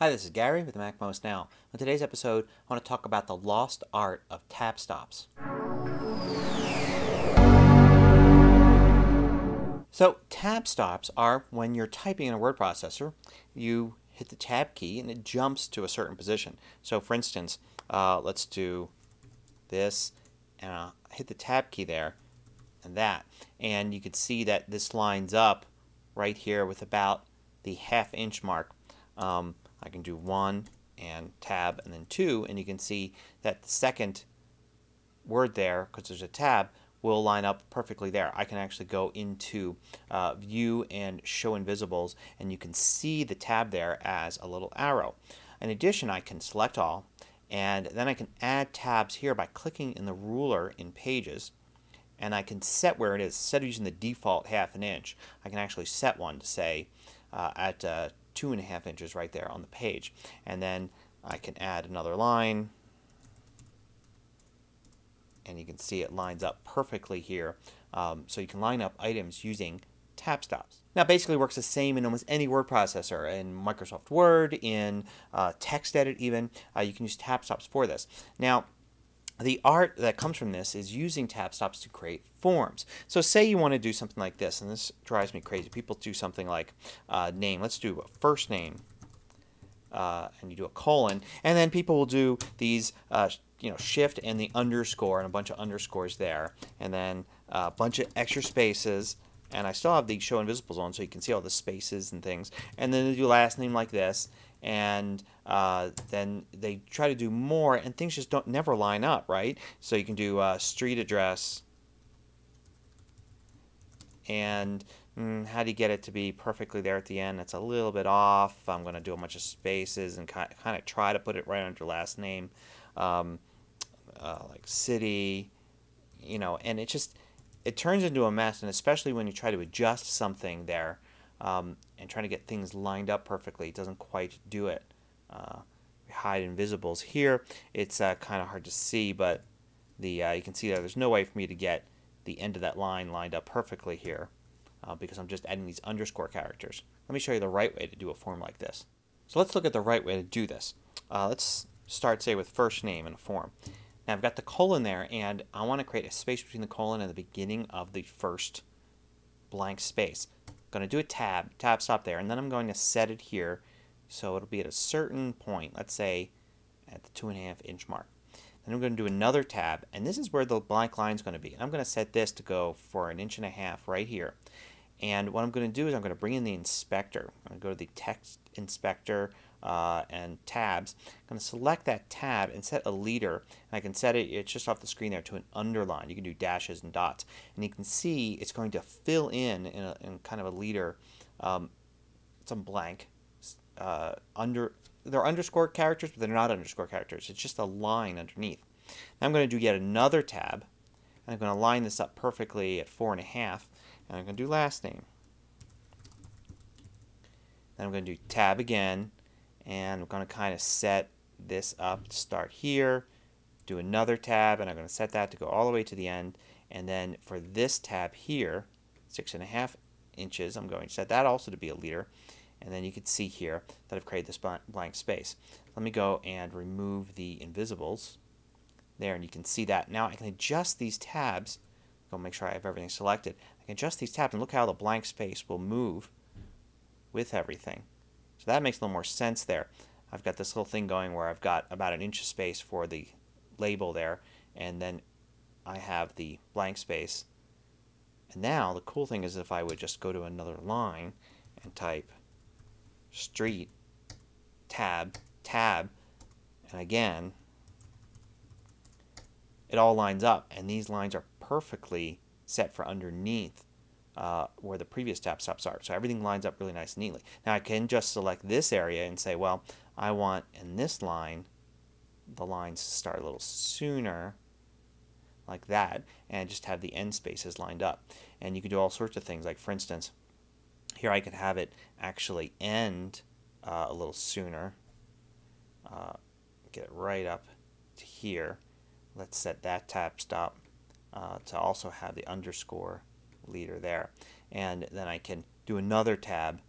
Hi, this is Gary with MacMost Now. On today's episode, I want to talk about the lost art of tab stops. So, tab stops are when you're typing in a word processor, you hit the tab key and it jumps to a certain position. So, for instance, uh, let's do this and I'll hit the tab key there and that. And you can see that this lines up right here with about the half inch mark. Um, I can do one and tab and then two and you can see that the second word there because there's a tab will line up perfectly there. I can actually go into uh, view and show invisibles and you can see the tab there as a little arrow. In addition I can select all and then I can add tabs here by clicking in the ruler in pages and I can set where it is. Instead of using the default half an inch I can actually set one to say uh, at uh, two and a half inches right there on the page. And then I can add another line and you can see it lines up perfectly here. Um, so you can line up items using tab stops. Now basically works the same in almost any word processor. In Microsoft Word, in uh, TextEdit even, uh, you can use tab stops for this. Now the art that comes from this is using tab stops to create forms. So say you want to do something like this, and this drives me crazy. People do something like uh, name. Let's do a first name, uh, and you do a colon, and then people will do these, uh, you know, shift and the underscore and a bunch of underscores there, and then a bunch of extra spaces. And I still have the show invisibles on so you can see all the spaces and things. And then do last name like this and uh, then they try to do more and things just don't never line up right? So you can do uh, street address. And mm, how do you get it to be perfectly there at the end? It's a little bit off. I'm gonna do a bunch of spaces and kind of try to put it right under last name. Um, uh, like city you know and it just it turns into a mess and especially when you try to adjust something there um, and trying to get things lined up perfectly. It doesn't quite do it. Uh, hide invisibles here. It's uh, kind of hard to see, but the uh, you can see that there's no way for me to get the end of that line lined up perfectly here uh, because I'm just adding these underscore characters. Let me show you the right way to do a form like this. So let's look at the right way to do this. Uh, let's start, say, with first name in a form. Now I've got the colon there, and I want to create a space between the colon and the beginning of the first blank space going to do a tab, tab stop there, and then I'm going to set it here so it'll be at a certain point, let's say at the two and a half inch mark. Then I'm going to do another tab, and this is where the blank line is going to be. I'm going to set this to go for an inch and a half right here. And what I'm going to do is I'm going to bring in the inspector. I'm going to go to the text inspector uh, and tabs. I'm going to select that tab and set a leader. And I can set it, it's just off the screen there, to an underline. You can do dashes and dots. And you can see it's going to fill in in, a, in kind of a leader um, some blank. Uh, under They're underscore characters, but they're not underscore characters. It's just a line underneath. Now I'm going to do yet another tab. And I'm going to line this up perfectly at four and a half. And I'm going to do last name. Then I'm going to do tab again and I'm going to kind of set this up to start here. Do another tab and I'm going to set that to go all the way to the end. And then for this tab here six and a half inches I'm going to set that also to be a leader. And then you can see here that I've created this blank space. Let me go and remove the invisibles there and you can see that. Now I can adjust these tabs. Go make sure I have everything selected. I can adjust these tabs and look how the blank space will move with everything that makes a little more sense there. I've got this little thing going where I've got about an inch of space for the label there, and then I have the blank space. And now the cool thing is if I would just go to another line and type street, tab, tab, and again, it all lines up. And these lines are perfectly set for underneath uh, where the previous tab stops are. So everything lines up really nice and neatly. Now I can just select this area and say, well, I want in this line the lines to start a little sooner like that and just have the end spaces lined up. And you can do all sorts of things like for instance here I could have it actually end uh, a little sooner. Uh, get it right up to here. Let's set that tab stop uh, to also have the underscore leader there. And then I can do another tab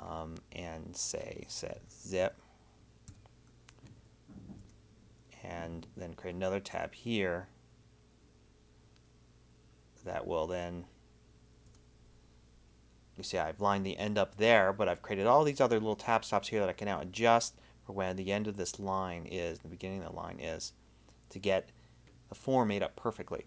um, and say set zip and then create another tab here that will then you see I've lined the end up there but I've created all these other little tab stops here that I can now adjust for when the end of this line is the beginning of the line is to get the form made up perfectly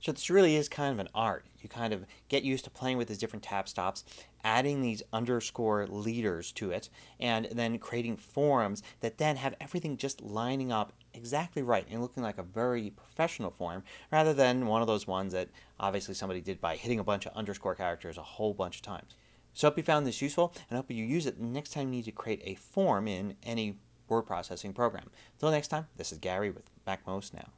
so this really is kind of an art. You kind of get used to playing with these different tab stops, adding these underscore leaders to it, and then creating forms that then have everything just lining up exactly right and looking like a very professional form rather than one of those ones that obviously somebody did by hitting a bunch of underscore characters a whole bunch of times. So I hope you found this useful and I hope you use it next time you need to create a form in any word processing program. Until next time, this is Gary with MacMost Now.